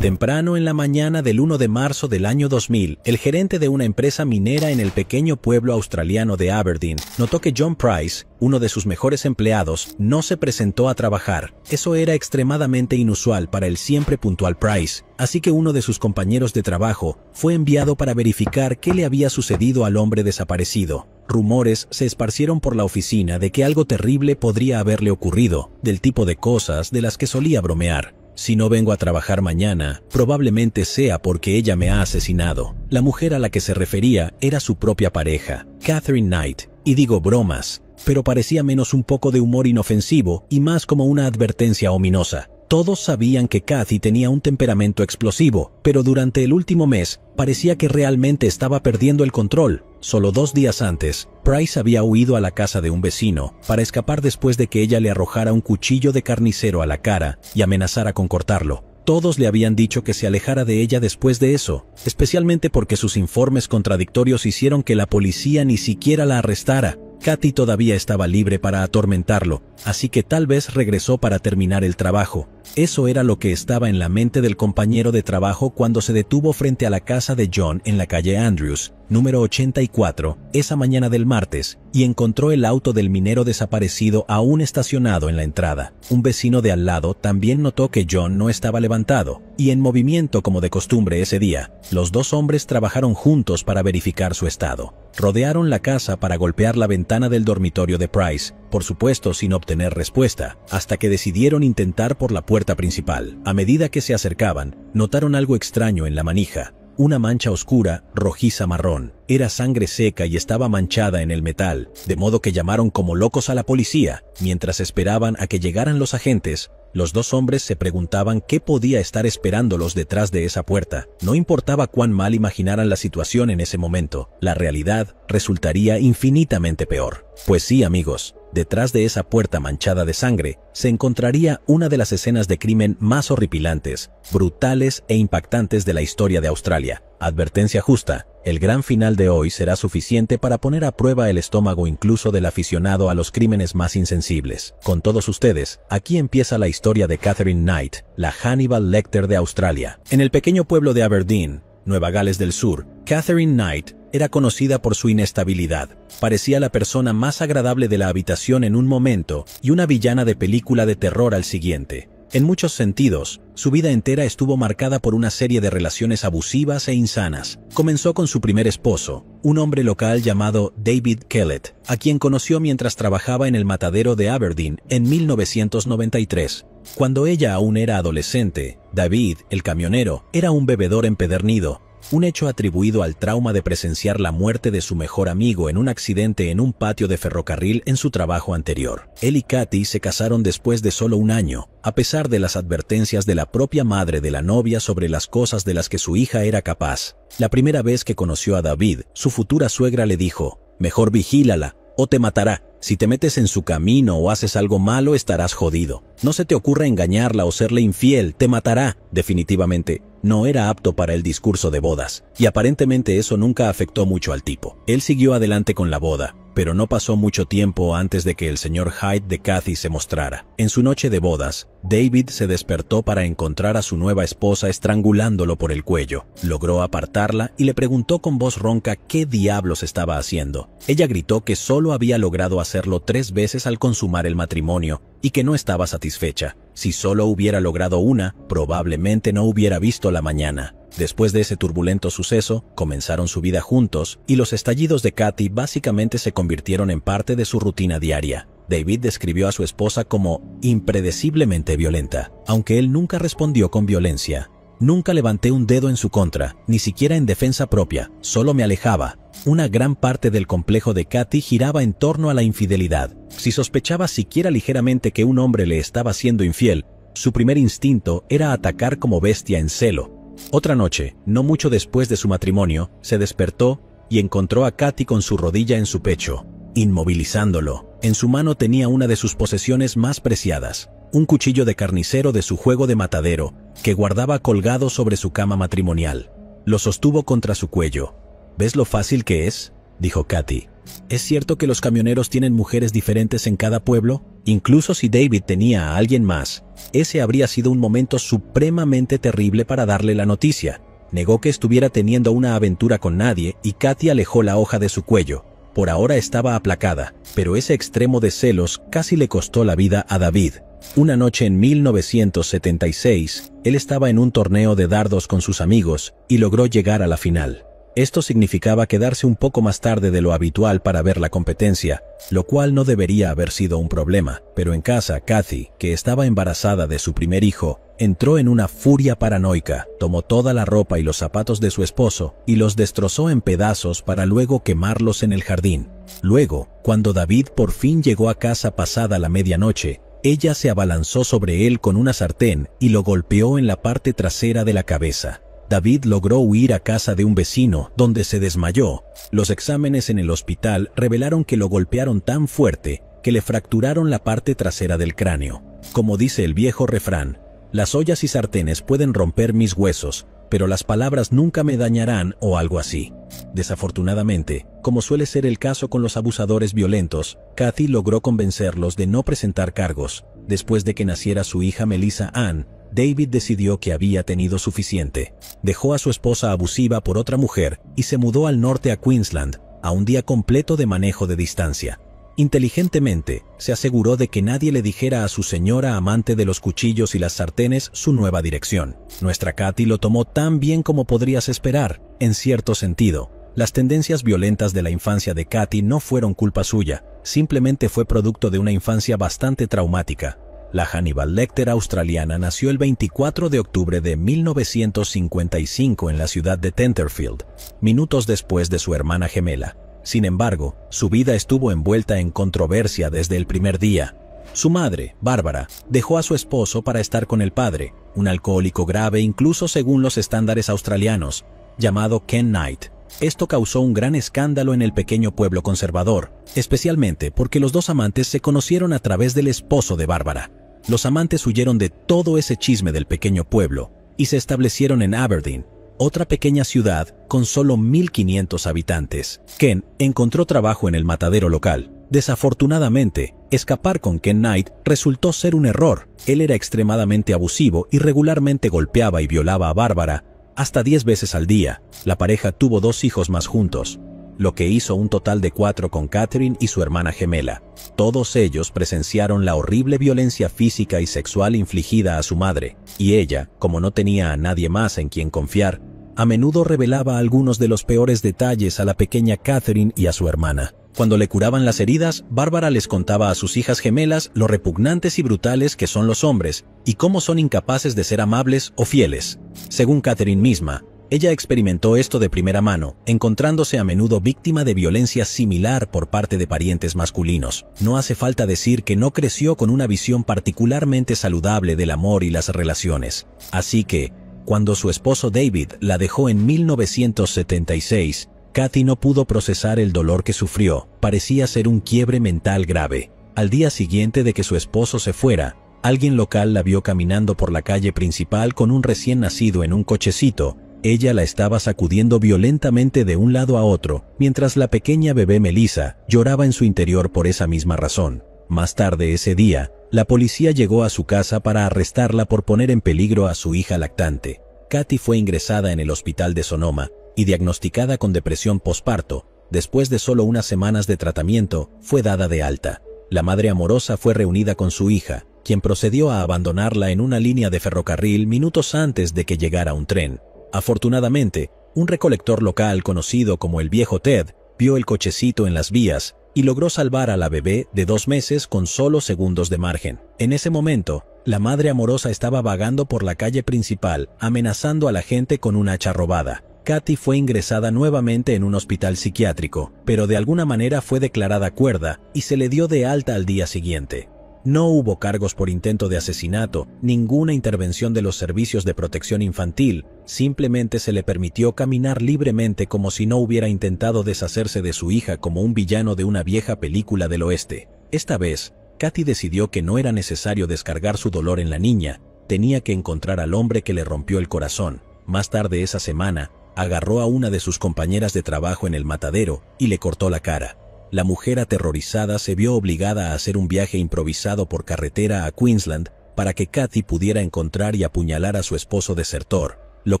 Temprano en la mañana del 1 de marzo del año 2000, el gerente de una empresa minera en el pequeño pueblo australiano de Aberdeen notó que John Price, uno de sus mejores empleados, no se presentó a trabajar. Eso era extremadamente inusual para el siempre puntual Price, así que uno de sus compañeros de trabajo fue enviado para verificar qué le había sucedido al hombre desaparecido. Rumores se esparcieron por la oficina de que algo terrible podría haberle ocurrido, del tipo de cosas de las que solía bromear. Si no vengo a trabajar mañana, probablemente sea porque ella me ha asesinado. La mujer a la que se refería era su propia pareja, Catherine Knight, y digo bromas, pero parecía menos un poco de humor inofensivo y más como una advertencia ominosa. Todos sabían que Kathy tenía un temperamento explosivo, pero durante el último mes parecía que realmente estaba perdiendo el control. Solo dos días antes, Price había huido a la casa de un vecino para escapar después de que ella le arrojara un cuchillo de carnicero a la cara y amenazara con cortarlo. Todos le habían dicho que se alejara de ella después de eso, especialmente porque sus informes contradictorios hicieron que la policía ni siquiera la arrestara. Katy todavía estaba libre para atormentarlo, así que tal vez regresó para terminar el trabajo. Eso era lo que estaba en la mente del compañero de trabajo cuando se detuvo frente a la casa de John en la calle Andrews, número 84, esa mañana del martes, y encontró el auto del minero desaparecido aún estacionado en la entrada. Un vecino de al lado también notó que John no estaba levantado, y en movimiento como de costumbre ese día. Los dos hombres trabajaron juntos para verificar su estado. Rodearon la casa para golpear la ventana del dormitorio de Price, por supuesto sin obtener respuesta, hasta que decidieron intentar por la puerta principal. A medida que se acercaban, notaron algo extraño en la manija, una mancha oscura, rojiza marrón. Era sangre seca y estaba manchada en el metal, de modo que llamaron como locos a la policía. Mientras esperaban a que llegaran los agentes, los dos hombres se preguntaban qué podía estar esperándolos detrás de esa puerta. No importaba cuán mal imaginaran la situación en ese momento, la realidad resultaría infinitamente peor. Pues sí, amigos, detrás de esa puerta manchada de sangre se encontraría una de las escenas de crimen más horripilantes, brutales e impactantes de la historia de Australia. Advertencia justa, el gran final de hoy será suficiente para poner a prueba el estómago incluso del aficionado a los crímenes más insensibles. Con todos ustedes, aquí empieza la historia de Catherine Knight, la Hannibal Lecter de Australia. En el pequeño pueblo de Aberdeen, Nueva Gales del Sur, Catherine Knight era conocida por su inestabilidad. Parecía la persona más agradable de la habitación en un momento y una villana de película de terror al siguiente. En muchos sentidos, su vida entera estuvo marcada por una serie de relaciones abusivas e insanas. Comenzó con su primer esposo, un hombre local llamado David Kellett, a quien conoció mientras trabajaba en el matadero de Aberdeen en 1993. Cuando ella aún era adolescente, David, el camionero, era un bebedor empedernido, un hecho atribuido al trauma de presenciar la muerte de su mejor amigo en un accidente en un patio de ferrocarril en su trabajo anterior. Él y Katy se casaron después de solo un año, a pesar de las advertencias de la propia madre de la novia sobre las cosas de las que su hija era capaz. La primera vez que conoció a David, su futura suegra le dijo, mejor vigílala, o te matará. Si te metes en su camino o haces algo malo, estarás jodido. No se te ocurra engañarla o serle infiel, te matará. Definitivamente, no era apto para el discurso de bodas, y aparentemente eso nunca afectó mucho al tipo. Él siguió adelante con la boda, pero no pasó mucho tiempo antes de que el señor Hyde de Cathy se mostrara. En su noche de bodas, David se despertó para encontrar a su nueva esposa estrangulándolo por el cuello. Logró apartarla y le preguntó con voz ronca qué diablos estaba haciendo. Ella gritó que solo había logrado hacerlo tres veces al consumar el matrimonio y que no estaba satisfecha. Si solo hubiera logrado una, probablemente no hubiera visto la mañana. Después de ese turbulento suceso, comenzaron su vida juntos y los estallidos de Katy básicamente se convirtieron en parte de su rutina diaria. David describió a su esposa como impredeciblemente violenta, aunque él nunca respondió con violencia. Nunca levanté un dedo en su contra, ni siquiera en defensa propia, solo me alejaba. Una gran parte del complejo de Katy giraba en torno a la infidelidad. Si sospechaba siquiera ligeramente que un hombre le estaba siendo infiel, su primer instinto era atacar como bestia en celo. Otra noche, no mucho después de su matrimonio, se despertó y encontró a Katy con su rodilla en su pecho, inmovilizándolo. En su mano tenía una de sus posesiones más preciadas, un cuchillo de carnicero de su juego de matadero, que guardaba colgado sobre su cama matrimonial. Lo sostuvo contra su cuello. ¿Ves lo fácil que es? dijo Katy. ¿Es cierto que los camioneros tienen mujeres diferentes en cada pueblo? Incluso si David tenía a alguien más, ese habría sido un momento supremamente terrible para darle la noticia. Negó que estuviera teniendo una aventura con nadie y Katy alejó la hoja de su cuello. Por ahora estaba aplacada, pero ese extremo de celos casi le costó la vida a David. Una noche en 1976, él estaba en un torneo de dardos con sus amigos y logró llegar a la final. Esto significaba quedarse un poco más tarde de lo habitual para ver la competencia, lo cual no debería haber sido un problema, pero en casa, Kathy, que estaba embarazada de su primer hijo, entró en una furia paranoica, tomó toda la ropa y los zapatos de su esposo y los destrozó en pedazos para luego quemarlos en el jardín. Luego, cuando David por fin llegó a casa pasada la medianoche, ella se abalanzó sobre él con una sartén y lo golpeó en la parte trasera de la cabeza. David logró huir a casa de un vecino, donde se desmayó. Los exámenes en el hospital revelaron que lo golpearon tan fuerte que le fracturaron la parte trasera del cráneo. Como dice el viejo refrán, las ollas y sartenes pueden romper mis huesos, pero las palabras nunca me dañarán o algo así. Desafortunadamente, como suele ser el caso con los abusadores violentos, Kathy logró convencerlos de no presentar cargos. Después de que naciera su hija Melissa Ann, David decidió que había tenido suficiente. Dejó a su esposa abusiva por otra mujer y se mudó al norte a Queensland, a un día completo de manejo de distancia. Inteligentemente, se aseguró de que nadie le dijera a su señora amante de los cuchillos y las sartenes su nueva dirección. Nuestra Katy lo tomó tan bien como podrías esperar, en cierto sentido. Las tendencias violentas de la infancia de Katy no fueron culpa suya, simplemente fue producto de una infancia bastante traumática. La Hannibal Lecter australiana nació el 24 de octubre de 1955 en la ciudad de Tenterfield, minutos después de su hermana gemela. Sin embargo, su vida estuvo envuelta en controversia desde el primer día. Su madre, Bárbara, dejó a su esposo para estar con el padre, un alcohólico grave incluso según los estándares australianos, llamado Ken Knight. Esto causó un gran escándalo en el pequeño pueblo conservador, especialmente porque los dos amantes se conocieron a través del esposo de Bárbara. Los amantes huyeron de todo ese chisme del pequeño pueblo y se establecieron en Aberdeen, otra pequeña ciudad con solo 1.500 habitantes. Ken encontró trabajo en el matadero local. Desafortunadamente, escapar con Ken Knight resultó ser un error. Él era extremadamente abusivo y regularmente golpeaba y violaba a Bárbara hasta 10 veces al día. La pareja tuvo dos hijos más juntos lo que hizo un total de cuatro con Catherine y su hermana gemela. Todos ellos presenciaron la horrible violencia física y sexual infligida a su madre, y ella, como no tenía a nadie más en quien confiar, a menudo revelaba algunos de los peores detalles a la pequeña Catherine y a su hermana. Cuando le curaban las heridas, Bárbara les contaba a sus hijas gemelas lo repugnantes y brutales que son los hombres y cómo son incapaces de ser amables o fieles. Según Catherine misma, ella experimentó esto de primera mano, encontrándose a menudo víctima de violencia similar por parte de parientes masculinos. No hace falta decir que no creció con una visión particularmente saludable del amor y las relaciones. Así que, cuando su esposo David la dejó en 1976, Kathy no pudo procesar el dolor que sufrió. Parecía ser un quiebre mental grave. Al día siguiente de que su esposo se fuera, alguien local la vio caminando por la calle principal con un recién nacido en un cochecito, ella la estaba sacudiendo violentamente de un lado a otro, mientras la pequeña bebé Melissa lloraba en su interior por esa misma razón. Más tarde ese día, la policía llegó a su casa para arrestarla por poner en peligro a su hija lactante. Katy fue ingresada en el hospital de Sonoma y diagnosticada con depresión posparto. Después de solo unas semanas de tratamiento, fue dada de alta. La madre amorosa fue reunida con su hija, quien procedió a abandonarla en una línea de ferrocarril minutos antes de que llegara un tren. Afortunadamente, un recolector local conocido como el viejo Ted vio el cochecito en las vías y logró salvar a la bebé de dos meses con solo segundos de margen. En ese momento, la madre amorosa estaba vagando por la calle principal, amenazando a la gente con una hacha robada. Katy fue ingresada nuevamente en un hospital psiquiátrico, pero de alguna manera fue declarada cuerda y se le dio de alta al día siguiente. No hubo cargos por intento de asesinato, ninguna intervención de los servicios de protección infantil, simplemente se le permitió caminar libremente como si no hubiera intentado deshacerse de su hija como un villano de una vieja película del oeste. Esta vez, Katy decidió que no era necesario descargar su dolor en la niña, tenía que encontrar al hombre que le rompió el corazón. Más tarde esa semana, agarró a una de sus compañeras de trabajo en el matadero y le cortó la cara. La mujer aterrorizada se vio obligada a hacer un viaje improvisado por carretera a Queensland para que Kathy pudiera encontrar y apuñalar a su esposo desertor, lo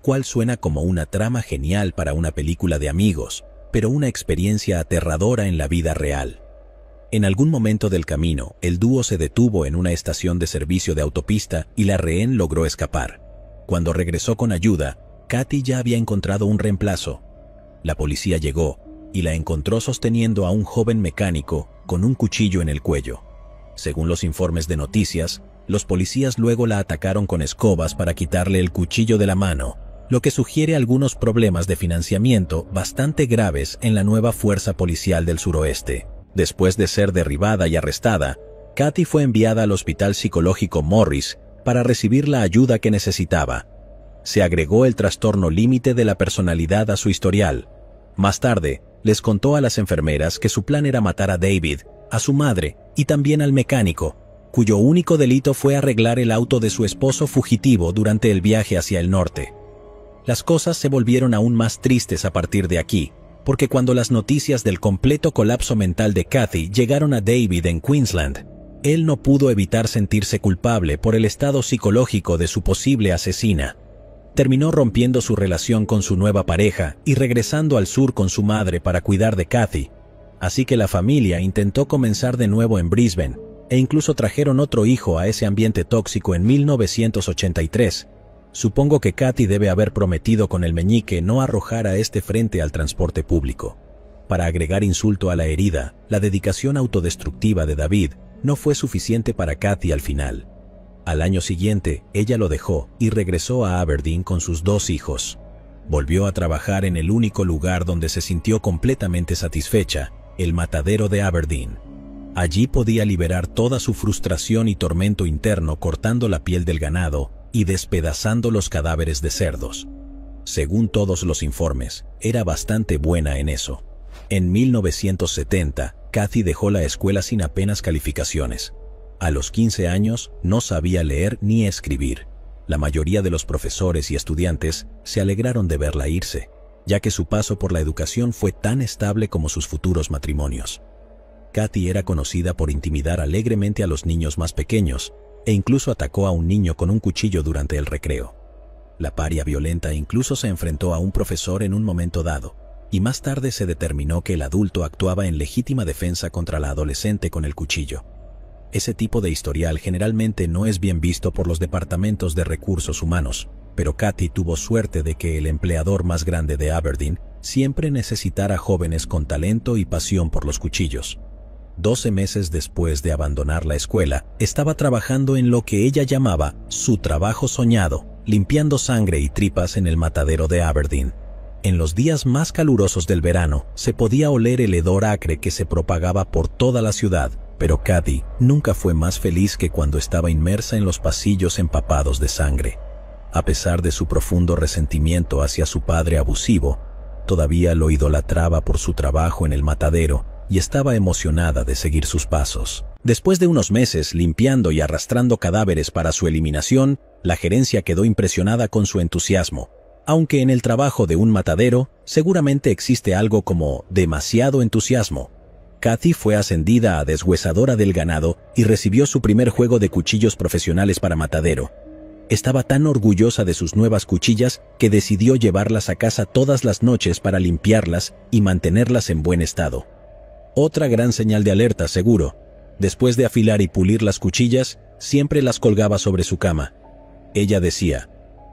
cual suena como una trama genial para una película de amigos, pero una experiencia aterradora en la vida real. En algún momento del camino, el dúo se detuvo en una estación de servicio de autopista y la rehén logró escapar. Cuando regresó con ayuda, Katy ya había encontrado un reemplazo. La policía llegó y la encontró sosteniendo a un joven mecánico con un cuchillo en el cuello. Según los informes de noticias, los policías luego la atacaron con escobas para quitarle el cuchillo de la mano, lo que sugiere algunos problemas de financiamiento bastante graves en la nueva fuerza policial del suroeste. Después de ser derribada y arrestada, Katy fue enviada al hospital psicológico Morris para recibir la ayuda que necesitaba. Se agregó el trastorno límite de la personalidad a su historial. Más tarde, les contó a las enfermeras que su plan era matar a David, a su madre y también al mecánico, cuyo único delito fue arreglar el auto de su esposo fugitivo durante el viaje hacia el norte. Las cosas se volvieron aún más tristes a partir de aquí, porque cuando las noticias del completo colapso mental de Kathy llegaron a David en Queensland, él no pudo evitar sentirse culpable por el estado psicológico de su posible asesina. Terminó rompiendo su relación con su nueva pareja y regresando al sur con su madre para cuidar de Kathy, así que la familia intentó comenzar de nuevo en Brisbane, e incluso trajeron otro hijo a ese ambiente tóxico en 1983. Supongo que Katy debe haber prometido con el meñique no arrojar a este frente al transporte público. Para agregar insulto a la herida, la dedicación autodestructiva de David no fue suficiente para Katy al final. Al año siguiente, ella lo dejó y regresó a Aberdeen con sus dos hijos. Volvió a trabajar en el único lugar donde se sintió completamente satisfecha, el matadero de Aberdeen. Allí podía liberar toda su frustración y tormento interno cortando la piel del ganado y despedazando los cadáveres de cerdos. Según todos los informes, era bastante buena en eso. En 1970, Kathy dejó la escuela sin apenas calificaciones. A los 15 años no sabía leer ni escribir. La mayoría de los profesores y estudiantes se alegraron de verla irse, ya que su paso por la educación fue tan estable como sus futuros matrimonios. Katy era conocida por intimidar alegremente a los niños más pequeños e incluso atacó a un niño con un cuchillo durante el recreo. La paria violenta incluso se enfrentó a un profesor en un momento dado, y más tarde se determinó que el adulto actuaba en legítima defensa contra la adolescente con el cuchillo. Ese tipo de historial generalmente no es bien visto por los departamentos de recursos humanos, pero Katy tuvo suerte de que el empleador más grande de Aberdeen siempre necesitara jóvenes con talento y pasión por los cuchillos. 12 meses después de abandonar la escuela, estaba trabajando en lo que ella llamaba su trabajo soñado, limpiando sangre y tripas en el matadero de Aberdeen. En los días más calurosos del verano, se podía oler el hedor acre que se propagaba por toda la ciudad, pero Caddy nunca fue más feliz que cuando estaba inmersa en los pasillos empapados de sangre. A pesar de su profundo resentimiento hacia su padre abusivo, todavía lo idolatraba por su trabajo en el matadero y estaba emocionada de seguir sus pasos. Después de unos meses limpiando y arrastrando cadáveres para su eliminación, la gerencia quedó impresionada con su entusiasmo. Aunque en el trabajo de un matadero seguramente existe algo como demasiado entusiasmo. Kathy fue ascendida a deshuesadora del ganado y recibió su primer juego de cuchillos profesionales para matadero. Estaba tan orgullosa de sus nuevas cuchillas que decidió llevarlas a casa todas las noches para limpiarlas y mantenerlas en buen estado. Otra gran señal de alerta, seguro. Después de afilar y pulir las cuchillas, siempre las colgaba sobre su cama. Ella decía,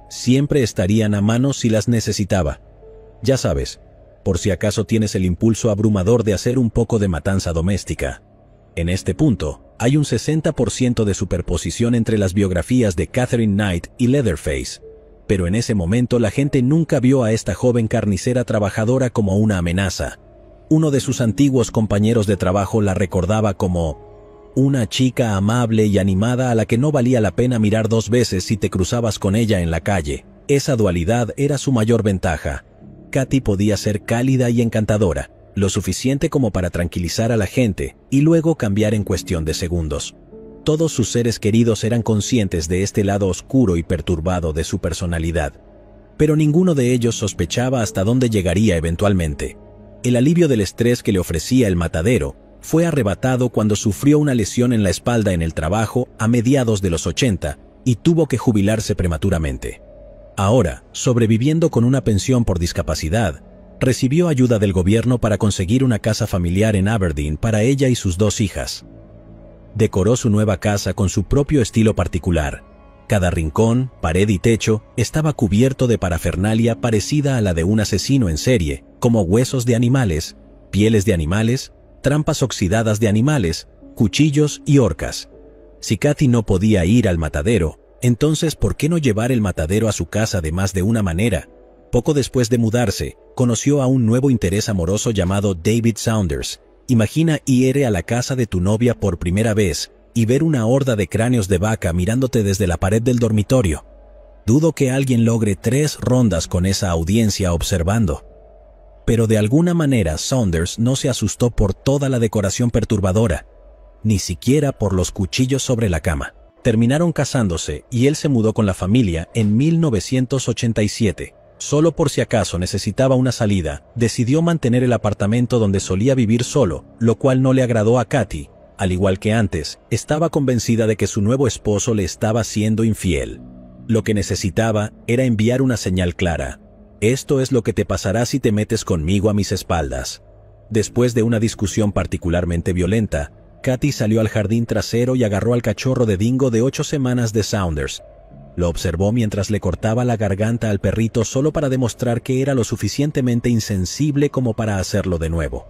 siempre estarían a mano si las necesitaba. Ya sabes, por si acaso tienes el impulso abrumador de hacer un poco de matanza doméstica. En este punto, hay un 60% de superposición entre las biografías de Catherine Knight y Leatherface. Pero en ese momento la gente nunca vio a esta joven carnicera trabajadora como una amenaza, uno de sus antiguos compañeros de trabajo la recordaba como una chica amable y animada a la que no valía la pena mirar dos veces si te cruzabas con ella en la calle. Esa dualidad era su mayor ventaja. Katy podía ser cálida y encantadora, lo suficiente como para tranquilizar a la gente y luego cambiar en cuestión de segundos. Todos sus seres queridos eran conscientes de este lado oscuro y perturbado de su personalidad. pero ninguno de ellos sospechaba hasta dónde llegaría eventualmente. El alivio del estrés que le ofrecía el matadero fue arrebatado cuando sufrió una lesión en la espalda en el trabajo a mediados de los 80 y tuvo que jubilarse prematuramente. Ahora, sobreviviendo con una pensión por discapacidad, recibió ayuda del gobierno para conseguir una casa familiar en Aberdeen para ella y sus dos hijas. Decoró su nueva casa con su propio estilo particular. Cada rincón, pared y techo estaba cubierto de parafernalia parecida a la de un asesino en serie, como huesos de animales, pieles de animales, trampas oxidadas de animales, cuchillos y horcas. Si Kathy no podía ir al matadero, entonces ¿por qué no llevar el matadero a su casa de más de una manera? Poco después de mudarse, conoció a un nuevo interés amoroso llamado David Saunders. Imagina ir a la casa de tu novia por primera vez y ver una horda de cráneos de vaca mirándote desde la pared del dormitorio. Dudo que alguien logre tres rondas con esa audiencia observando. Pero de alguna manera Saunders no se asustó por toda la decoración perturbadora, ni siquiera por los cuchillos sobre la cama. Terminaron casándose y él se mudó con la familia en 1987. Solo por si acaso necesitaba una salida, decidió mantener el apartamento donde solía vivir solo, lo cual no le agradó a Katy. Al igual que antes, estaba convencida de que su nuevo esposo le estaba siendo infiel. Lo que necesitaba era enviar una señal clara. Esto es lo que te pasará si te metes conmigo a mis espaldas. Después de una discusión particularmente violenta, Katy salió al jardín trasero y agarró al cachorro de dingo de ocho semanas de Saunders, lo observó mientras le cortaba la garganta al perrito solo para demostrar que era lo suficientemente insensible como para hacerlo de nuevo.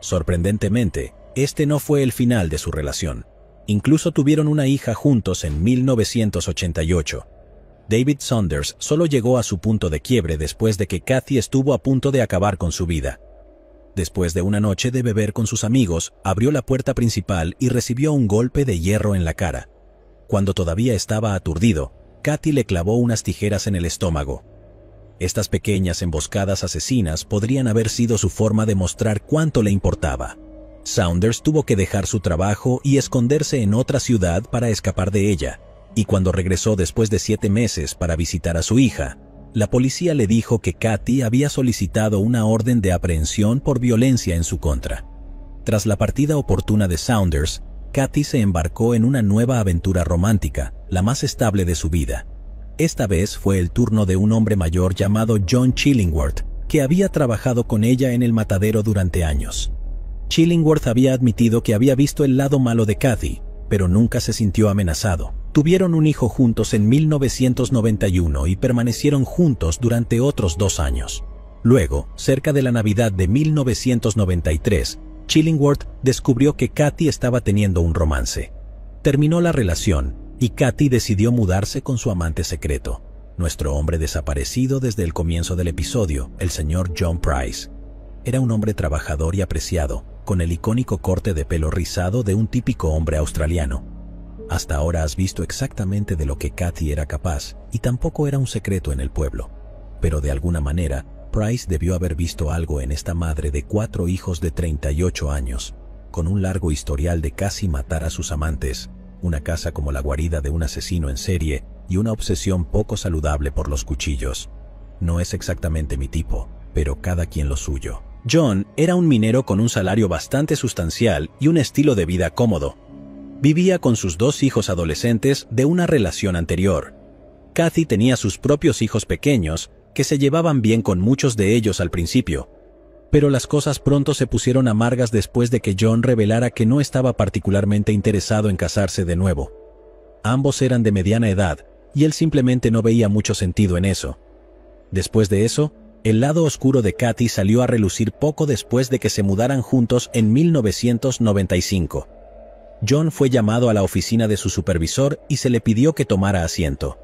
Sorprendentemente, este no fue el final de su relación. Incluso tuvieron una hija juntos en 1988. David Saunders solo llegó a su punto de quiebre después de que Kathy estuvo a punto de acabar con su vida. Después de una noche de beber con sus amigos, abrió la puerta principal y recibió un golpe de hierro en la cara. Cuando todavía estaba aturdido, Katy le clavó unas tijeras en el estómago. Estas pequeñas emboscadas asesinas podrían haber sido su forma de mostrar cuánto le importaba. Saunders tuvo que dejar su trabajo y esconderse en otra ciudad para escapar de ella, y cuando regresó después de siete meses para visitar a su hija, la policía le dijo que Katy había solicitado una orden de aprehensión por violencia en su contra. Tras la partida oportuna de Saunders, Katy se embarcó en una nueva aventura romántica, la más estable de su vida. Esta vez fue el turno de un hombre mayor llamado John Chillingworth, que había trabajado con ella en el matadero durante años. Chillingworth había admitido que había visto el lado malo de Kathy, pero nunca se sintió amenazado. Tuvieron un hijo juntos en 1991 y permanecieron juntos durante otros dos años. Luego, cerca de la Navidad de 1993, Chillingworth descubrió que Katy estaba teniendo un romance. Terminó la relación y Katy decidió mudarse con su amante secreto, nuestro hombre desaparecido desde el comienzo del episodio, el señor John Price. Era un hombre trabajador y apreciado, con el icónico corte de pelo rizado de un típico hombre australiano. Hasta ahora has visto exactamente de lo que Katy era capaz, y tampoco era un secreto en el pueblo. Pero de alguna manera, Price debió haber visto algo en esta madre de cuatro hijos de 38 años, con un largo historial de casi matar a sus amantes, una casa como la guarida de un asesino en serie y una obsesión poco saludable por los cuchillos. No es exactamente mi tipo, pero cada quien lo suyo. John era un minero con un salario bastante sustancial y un estilo de vida cómodo. Vivía con sus dos hijos adolescentes de una relación anterior. Kathy tenía sus propios hijos pequeños que se llevaban bien con muchos de ellos al principio, pero las cosas pronto se pusieron amargas después de que John revelara que no estaba particularmente interesado en casarse de nuevo. Ambos eran de mediana edad, y él simplemente no veía mucho sentido en eso. Después de eso, el lado oscuro de Katy salió a relucir poco después de que se mudaran juntos en 1995. John fue llamado a la oficina de su supervisor y se le pidió que tomara asiento.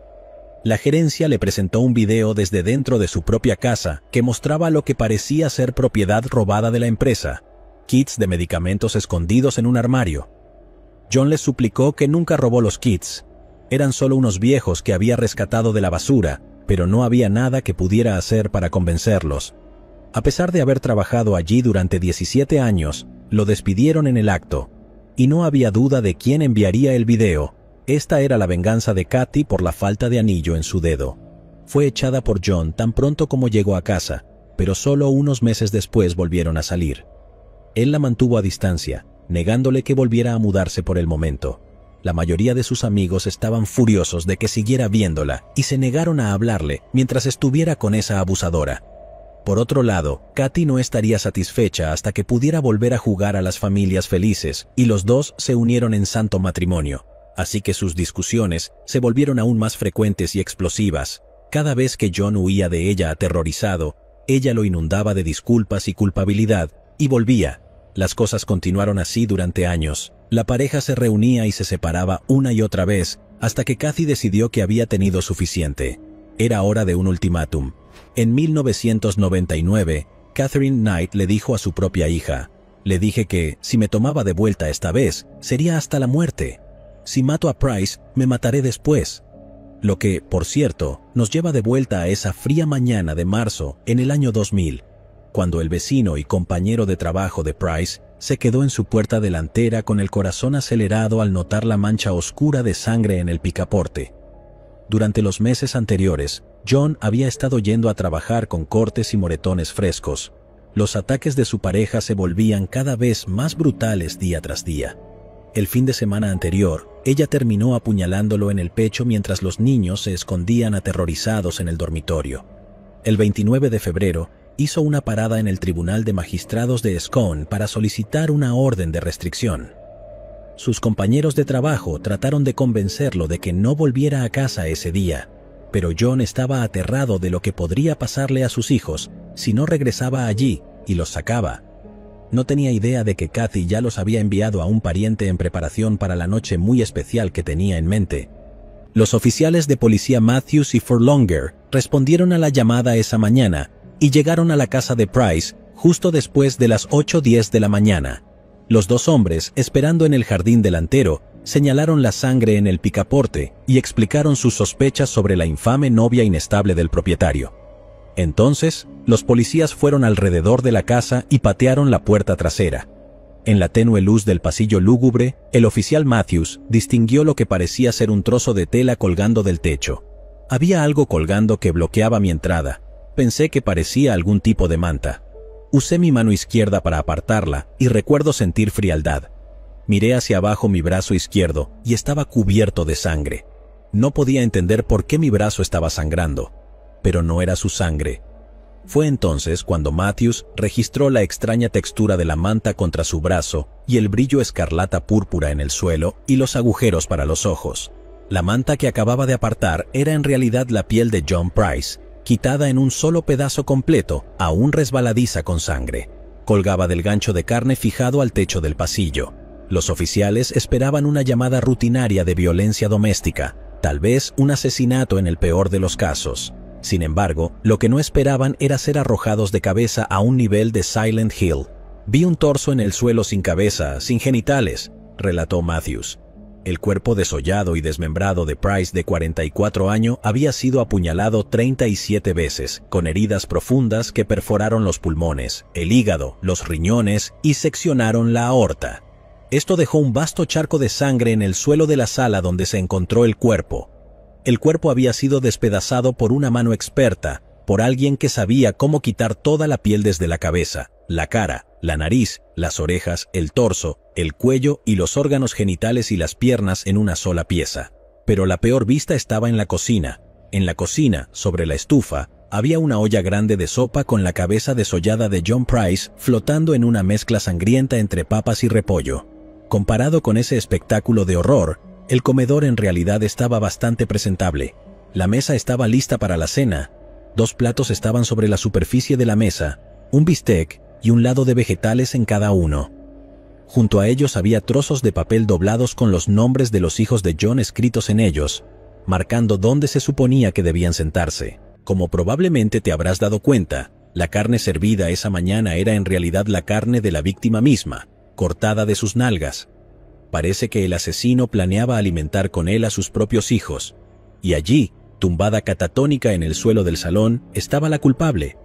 La gerencia le presentó un video desde dentro de su propia casa que mostraba lo que parecía ser propiedad robada de la empresa, kits de medicamentos escondidos en un armario. John les suplicó que nunca robó los kits. Eran solo unos viejos que había rescatado de la basura, pero no había nada que pudiera hacer para convencerlos. A pesar de haber trabajado allí durante 17 años, lo despidieron en el acto, y no había duda de quién enviaría el video esta era la venganza de Katy por la falta de anillo en su dedo. fue echada por John tan pronto como llegó a casa, pero solo unos meses después volvieron a salir. Él la mantuvo a distancia, negándole que volviera a mudarse por el momento. La mayoría de sus amigos estaban furiosos de que siguiera viéndola y se negaron a hablarle mientras estuviera con esa abusadora. Por otro lado, Katy no estaría satisfecha hasta que pudiera volver a jugar a las familias felices y los dos se unieron en santo matrimonio, así que sus discusiones se volvieron aún más frecuentes y explosivas. Cada vez que John huía de ella aterrorizado, ella lo inundaba de disculpas y culpabilidad, y volvía. Las cosas continuaron así durante años. La pareja se reunía y se separaba una y otra vez, hasta que Kathy decidió que había tenido suficiente. Era hora de un ultimátum. En 1999, Catherine Knight le dijo a su propia hija, le dije que, si me tomaba de vuelta esta vez, sería hasta la muerte. Si mato a Price, me mataré después. Lo que, por cierto, nos lleva de vuelta a esa fría mañana de marzo en el año 2000, cuando el vecino y compañero de trabajo de Price se quedó en su puerta delantera con el corazón acelerado al notar la mancha oscura de sangre en el picaporte. Durante los meses anteriores, John había estado yendo a trabajar con cortes y moretones frescos. Los ataques de su pareja se volvían cada vez más brutales día tras día. El fin de semana anterior, ella terminó apuñalándolo en el pecho mientras los niños se escondían aterrorizados en el dormitorio. El 29 de febrero, hizo una parada en el Tribunal de Magistrados de Scone para solicitar una orden de restricción. Sus compañeros de trabajo trataron de convencerlo de que no volviera a casa ese día, pero John estaba aterrado de lo que podría pasarle a sus hijos si no regresaba allí y los sacaba no tenía idea de que Kathy ya los había enviado a un pariente en preparación para la noche muy especial que tenía en mente. Los oficiales de policía Matthews y Forlonger respondieron a la llamada esa mañana y llegaron a la casa de Price justo después de las 8.10 de la mañana. Los dos hombres, esperando en el jardín delantero, señalaron la sangre en el picaporte y explicaron sus sospechas sobre la infame novia inestable del propietario. Entonces, los policías fueron alrededor de la casa y patearon la puerta trasera. En la tenue luz del pasillo lúgubre, el oficial Matthews distinguió lo que parecía ser un trozo de tela colgando del techo. Había algo colgando que bloqueaba mi entrada. Pensé que parecía algún tipo de manta. Usé mi mano izquierda para apartarla y recuerdo sentir frialdad. Miré hacia abajo mi brazo izquierdo y estaba cubierto de sangre. No podía entender por qué mi brazo estaba sangrando pero no era su sangre. Fue entonces cuando Matthews registró la extraña textura de la manta contra su brazo y el brillo escarlata púrpura en el suelo y los agujeros para los ojos. La manta que acababa de apartar era en realidad la piel de John Price, quitada en un solo pedazo completo, aún resbaladiza con sangre. Colgaba del gancho de carne fijado al techo del pasillo. Los oficiales esperaban una llamada rutinaria de violencia doméstica, tal vez un asesinato en el peor de los casos. Sin embargo, lo que no esperaban era ser arrojados de cabeza a un nivel de Silent Hill. Vi un torso en el suelo sin cabeza, sin genitales, relató Matthews. El cuerpo desollado y desmembrado de Price de 44 años había sido apuñalado 37 veces, con heridas profundas que perforaron los pulmones, el hígado, los riñones y seccionaron la aorta. Esto dejó un vasto charco de sangre en el suelo de la sala donde se encontró el cuerpo, el cuerpo había sido despedazado por una mano experta, por alguien que sabía cómo quitar toda la piel desde la cabeza, la cara, la nariz, las orejas, el torso, el cuello y los órganos genitales y las piernas en una sola pieza. Pero la peor vista estaba en la cocina. En la cocina, sobre la estufa, había una olla grande de sopa con la cabeza desollada de John Price flotando en una mezcla sangrienta entre papas y repollo. Comparado con ese espectáculo de horror, el comedor en realidad estaba bastante presentable. La mesa estaba lista para la cena. Dos platos estaban sobre la superficie de la mesa, un bistec y un lado de vegetales en cada uno. Junto a ellos había trozos de papel doblados con los nombres de los hijos de John escritos en ellos, marcando dónde se suponía que debían sentarse. Como probablemente te habrás dado cuenta, la carne servida esa mañana era en realidad la carne de la víctima misma, cortada de sus nalgas, Parece que el asesino planeaba alimentar con él a sus propios hijos, y allí, tumbada catatónica en el suelo del salón, estaba la culpable.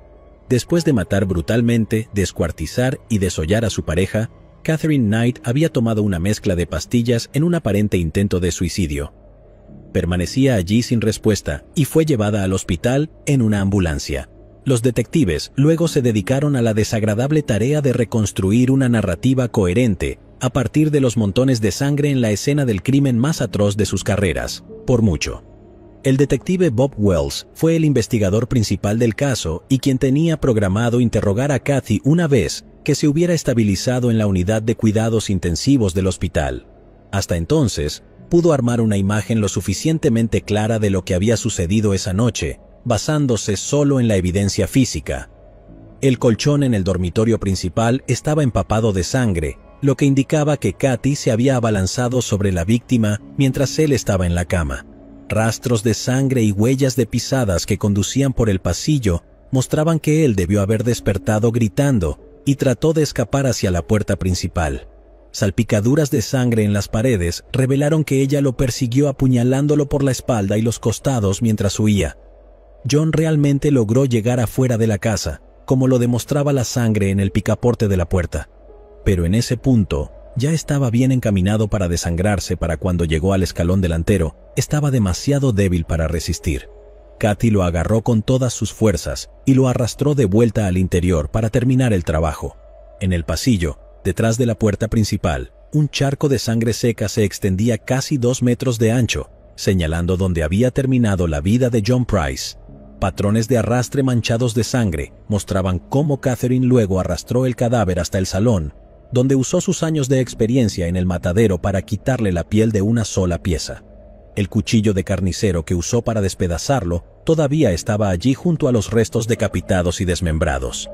Después de matar brutalmente, descuartizar y desollar a su pareja, Catherine Knight había tomado una mezcla de pastillas en un aparente intento de suicidio. Permanecía allí sin respuesta y fue llevada al hospital en una ambulancia. Los detectives luego se dedicaron a la desagradable tarea de reconstruir una narrativa coherente a partir de los montones de sangre en la escena del crimen más atroz de sus carreras, por mucho. El detective Bob Wells fue el investigador principal del caso y quien tenía programado interrogar a Kathy una vez que se hubiera estabilizado en la unidad de cuidados intensivos del hospital. Hasta entonces, pudo armar una imagen lo suficientemente clara de lo que había sucedido esa noche, basándose solo en la evidencia física. El colchón en el dormitorio principal estaba empapado de sangre, lo que indicaba que Katy se había abalanzado sobre la víctima mientras él estaba en la cama. Rastros de sangre y huellas de pisadas que conducían por el pasillo mostraban que él debió haber despertado gritando y trató de escapar hacia la puerta principal. Salpicaduras de sangre en las paredes revelaron que ella lo persiguió apuñalándolo por la espalda y los costados mientras huía. John realmente logró llegar afuera de la casa, como lo demostraba la sangre en el picaporte de la puerta. Pero en ese punto, ya estaba bien encaminado para desangrarse para cuando llegó al escalón delantero, estaba demasiado débil para resistir. Katy lo agarró con todas sus fuerzas y lo arrastró de vuelta al interior para terminar el trabajo. En el pasillo, detrás de la puerta principal, un charco de sangre seca se extendía casi dos metros de ancho, señalando donde había terminado la vida de John Price. Patrones de arrastre manchados de sangre mostraban cómo Catherine luego arrastró el cadáver hasta el salón, donde usó sus años de experiencia en el matadero para quitarle la piel de una sola pieza. El cuchillo de carnicero que usó para despedazarlo todavía estaba allí junto a los restos decapitados y desmembrados.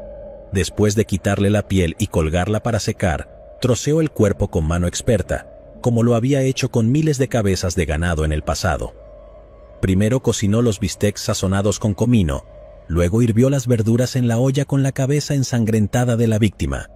Después de quitarle la piel y colgarla para secar, troceó el cuerpo con mano experta, como lo había hecho con miles de cabezas de ganado en el pasado. Primero cocinó los bistecs sazonados con comino, luego hirvió las verduras en la olla con la cabeza ensangrentada de la víctima.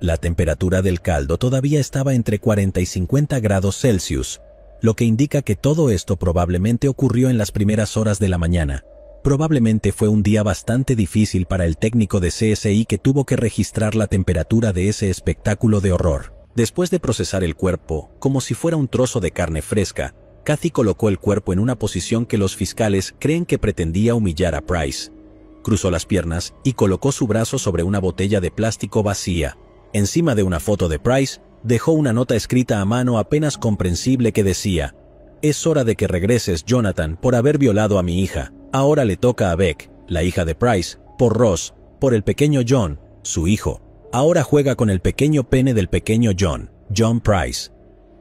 La temperatura del caldo todavía estaba entre 40 y 50 grados Celsius, lo que indica que todo esto probablemente ocurrió en las primeras horas de la mañana. Probablemente fue un día bastante difícil para el técnico de CSI que tuvo que registrar la temperatura de ese espectáculo de horror. Después de procesar el cuerpo, como si fuera un trozo de carne fresca, Kathy colocó el cuerpo en una posición que los fiscales creen que pretendía humillar a Price. Cruzó las piernas y colocó su brazo sobre una botella de plástico vacía. Encima de una foto de Price, dejó una nota escrita a mano apenas comprensible que decía, Es hora de que regreses, Jonathan, por haber violado a mi hija. Ahora le toca a Beck, la hija de Price, por Ross, por el pequeño John, su hijo. Ahora juega con el pequeño pene del pequeño John, John Price.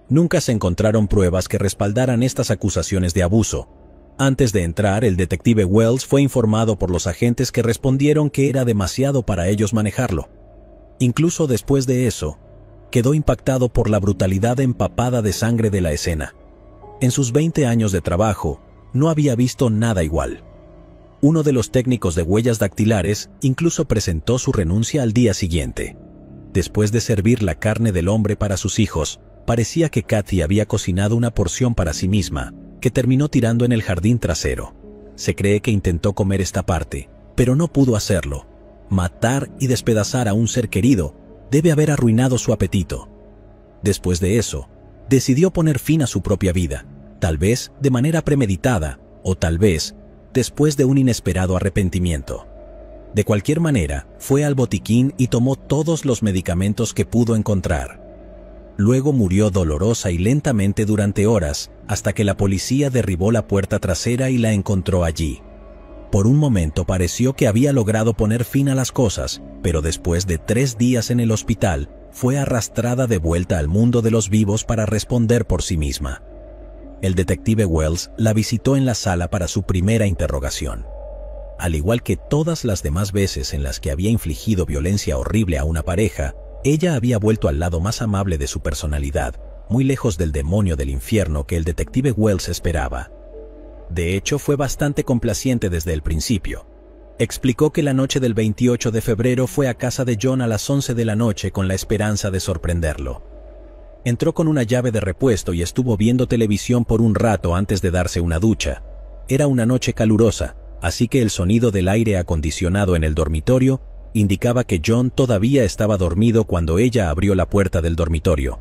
Nunca se encontraron pruebas que respaldaran estas acusaciones de abuso. Antes de entrar, el detective Wells fue informado por los agentes que respondieron que era demasiado para ellos manejarlo. Incluso después de eso, quedó impactado por la brutalidad empapada de sangre de la escena. En sus 20 años de trabajo, no había visto nada igual. Uno de los técnicos de huellas dactilares incluso presentó su renuncia al día siguiente. Después de servir la carne del hombre para sus hijos, parecía que Kathy había cocinado una porción para sí misma, que terminó tirando en el jardín trasero. Se cree que intentó comer esta parte, pero no pudo hacerlo. Matar y despedazar a un ser querido debe haber arruinado su apetito. Después de eso, decidió poner fin a su propia vida, tal vez de manera premeditada o tal vez después de un inesperado arrepentimiento. De cualquier manera, fue al botiquín y tomó todos los medicamentos que pudo encontrar. Luego murió dolorosa y lentamente durante horas hasta que la policía derribó la puerta trasera y la encontró allí. Por un momento pareció que había logrado poner fin a las cosas, pero después de tres días en el hospital, fue arrastrada de vuelta al mundo de los vivos para responder por sí misma. El detective Wells la visitó en la sala para su primera interrogación. Al igual que todas las demás veces en las que había infligido violencia horrible a una pareja, ella había vuelto al lado más amable de su personalidad, muy lejos del demonio del infierno que el detective Wells esperaba. De hecho, fue bastante complaciente desde el principio. Explicó que la noche del 28 de febrero fue a casa de John a las 11 de la noche con la esperanza de sorprenderlo. Entró con una llave de repuesto y estuvo viendo televisión por un rato antes de darse una ducha. Era una noche calurosa, así que el sonido del aire acondicionado en el dormitorio indicaba que John todavía estaba dormido cuando ella abrió la puerta del dormitorio.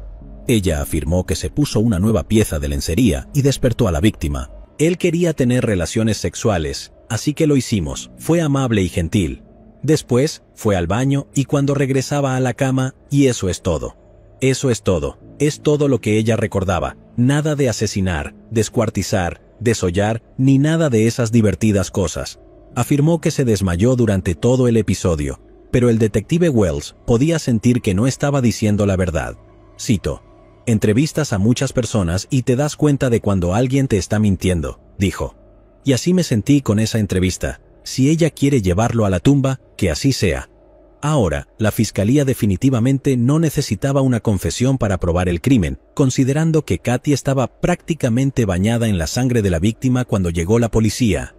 Ella afirmó que se puso una nueva pieza de lencería y despertó a la víctima. Él quería tener relaciones sexuales, así que lo hicimos. Fue amable y gentil. Después, fue al baño y cuando regresaba a la cama, y eso es todo. Eso es todo. Es todo lo que ella recordaba. Nada de asesinar, descuartizar, desollar, ni nada de esas divertidas cosas. Afirmó que se desmayó durante todo el episodio, pero el detective Wells podía sentir que no estaba diciendo la verdad. Cito, Entrevistas a muchas personas y te das cuenta de cuando alguien te está mintiendo, dijo. Y así me sentí con esa entrevista. Si ella quiere llevarlo a la tumba, que así sea. Ahora, la fiscalía definitivamente no necesitaba una confesión para probar el crimen, considerando que Katy estaba prácticamente bañada en la sangre de la víctima cuando llegó la policía.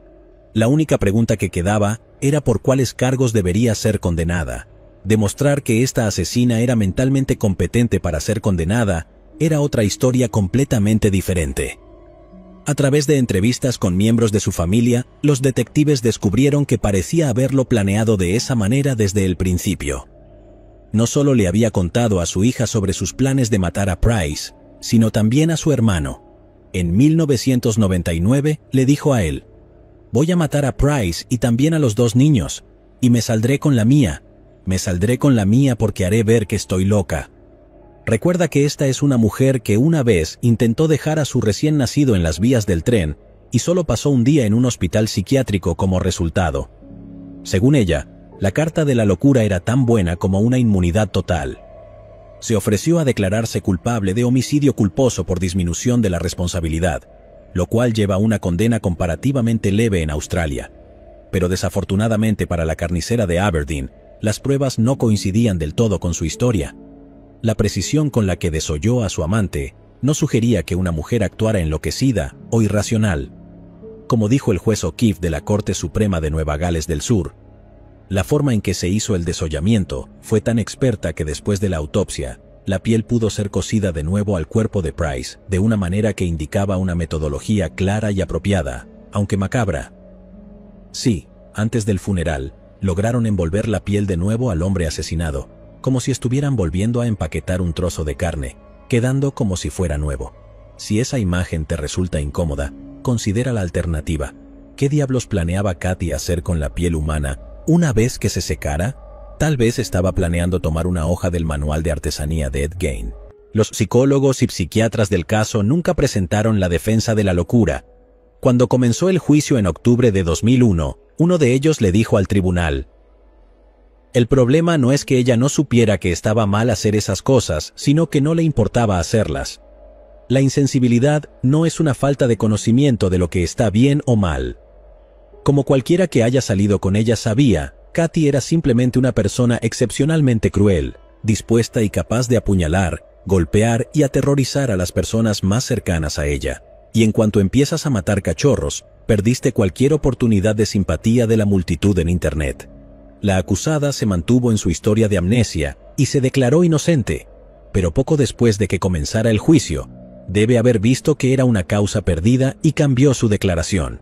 La única pregunta que quedaba era por cuáles cargos debería ser condenada. Demostrar que esta asesina era mentalmente competente para ser condenada era otra historia completamente diferente. A través de entrevistas con miembros de su familia, los detectives descubrieron que parecía haberlo planeado de esa manera desde el principio. No solo le había contado a su hija sobre sus planes de matar a Price, sino también a su hermano. En 1999 le dijo a él, Voy a matar a Price y también a los dos niños, y me saldré con la mía. Me saldré con la mía porque haré ver que estoy loca. Recuerda que esta es una mujer que una vez intentó dejar a su recién nacido en las vías del tren y solo pasó un día en un hospital psiquiátrico como resultado. Según ella, la carta de la locura era tan buena como una inmunidad total. Se ofreció a declararse culpable de homicidio culposo por disminución de la responsabilidad, lo cual lleva a una condena comparativamente leve en Australia. Pero desafortunadamente para la carnicera de Aberdeen, las pruebas no coincidían del todo con su historia. La precisión con la que desoyó a su amante no sugería que una mujer actuara enloquecida o irracional. Como dijo el juez O'Keefe de la Corte Suprema de Nueva Gales del Sur, la forma en que se hizo el desollamiento fue tan experta que después de la autopsia, la piel pudo ser cosida de nuevo al cuerpo de Price de una manera que indicaba una metodología clara y apropiada, aunque macabra. Sí, antes del funeral, lograron envolver la piel de nuevo al hombre asesinado, como si estuvieran volviendo a empaquetar un trozo de carne, quedando como si fuera nuevo. Si esa imagen te resulta incómoda, considera la alternativa. ¿Qué diablos planeaba Katy hacer con la piel humana una vez que se secara? Tal vez estaba planeando tomar una hoja del manual de artesanía de Ed Gain. Los psicólogos y psiquiatras del caso nunca presentaron la defensa de la locura. Cuando comenzó el juicio en octubre de 2001, uno de ellos le dijo al tribunal, el problema no es que ella no supiera que estaba mal hacer esas cosas, sino que no le importaba hacerlas. La insensibilidad no es una falta de conocimiento de lo que está bien o mal. Como cualquiera que haya salido con ella sabía, Katy era simplemente una persona excepcionalmente cruel, dispuesta y capaz de apuñalar, golpear y aterrorizar a las personas más cercanas a ella. Y en cuanto empiezas a matar cachorros, perdiste cualquier oportunidad de simpatía de la multitud en Internet. La acusada se mantuvo en su historia de amnesia y se declaró inocente, pero poco después de que comenzara el juicio, debe haber visto que era una causa perdida y cambió su declaración.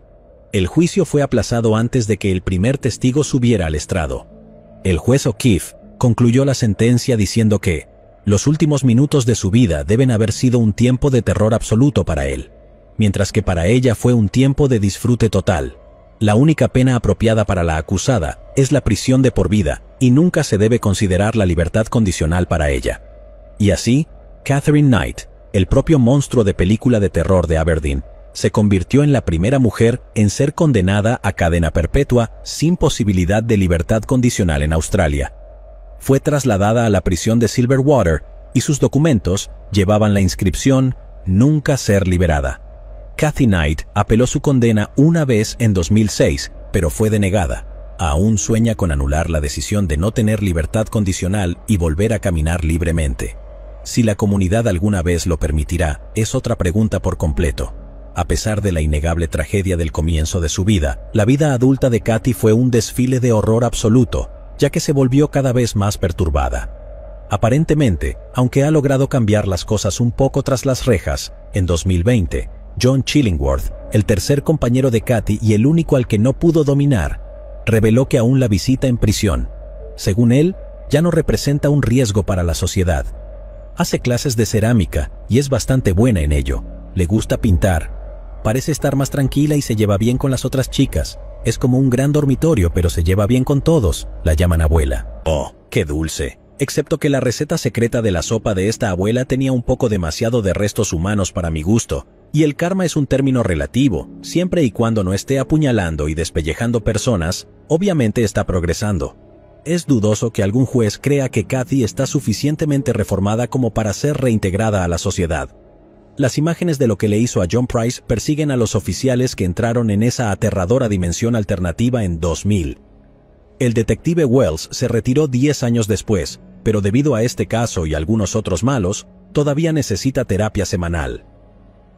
El juicio fue aplazado antes de que el primer testigo subiera al estrado. El juez O'Keefe concluyó la sentencia diciendo que los últimos minutos de su vida deben haber sido un tiempo de terror absoluto para él, mientras que para ella fue un tiempo de disfrute total. La única pena apropiada para la acusada es la prisión de por vida y nunca se debe considerar la libertad condicional para ella. Y así, Catherine Knight, el propio monstruo de película de terror de Aberdeen, se convirtió en la primera mujer en ser condenada a cadena perpetua sin posibilidad de libertad condicional en Australia. Fue trasladada a la prisión de Silverwater y sus documentos llevaban la inscripción Nunca ser liberada. Kathy Knight apeló su condena una vez en 2006, pero fue denegada. Aún sueña con anular la decisión de no tener libertad condicional y volver a caminar libremente. Si la comunidad alguna vez lo permitirá, es otra pregunta por completo. A pesar de la innegable tragedia del comienzo de su vida, la vida adulta de Kathy fue un desfile de horror absoluto, ya que se volvió cada vez más perturbada. Aparentemente, aunque ha logrado cambiar las cosas un poco tras las rejas, en 2020, John Chillingworth, el tercer compañero de Katy y el único al que no pudo dominar, reveló que aún la visita en prisión. Según él, ya no representa un riesgo para la sociedad. Hace clases de cerámica y es bastante buena en ello. Le gusta pintar. Parece estar más tranquila y se lleva bien con las otras chicas. Es como un gran dormitorio, pero se lleva bien con todos. La llaman abuela. Oh, qué dulce. Excepto que la receta secreta de la sopa de esta abuela tenía un poco demasiado de restos humanos para mi gusto, y el karma es un término relativo, siempre y cuando no esté apuñalando y despellejando personas, obviamente está progresando. Es dudoso que algún juez crea que Kathy está suficientemente reformada como para ser reintegrada a la sociedad. Las imágenes de lo que le hizo a John Price persiguen a los oficiales que entraron en esa aterradora dimensión alternativa en 2000. El detective Wells se retiró 10 años después, pero debido a este caso y algunos otros malos, todavía necesita terapia semanal.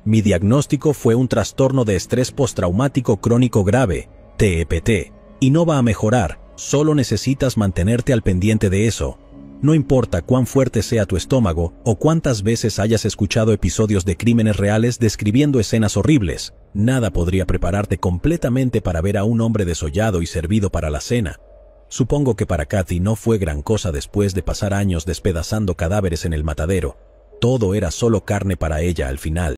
Mi diagnóstico fue un trastorno de estrés postraumático crónico grave, TEPT, y no va a mejorar, Solo necesitas mantenerte al pendiente de eso. No importa cuán fuerte sea tu estómago o cuántas veces hayas escuchado episodios de crímenes reales describiendo escenas horribles, nada podría prepararte completamente para ver a un hombre desollado y servido para la cena. Supongo que para Kathy no fue gran cosa después de pasar años despedazando cadáveres en el matadero. Todo era solo carne para ella al final.